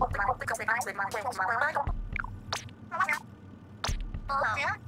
Oh, dear.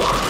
Whoa!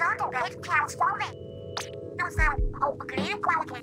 circle with clouds forming. Also, oh, green cloud.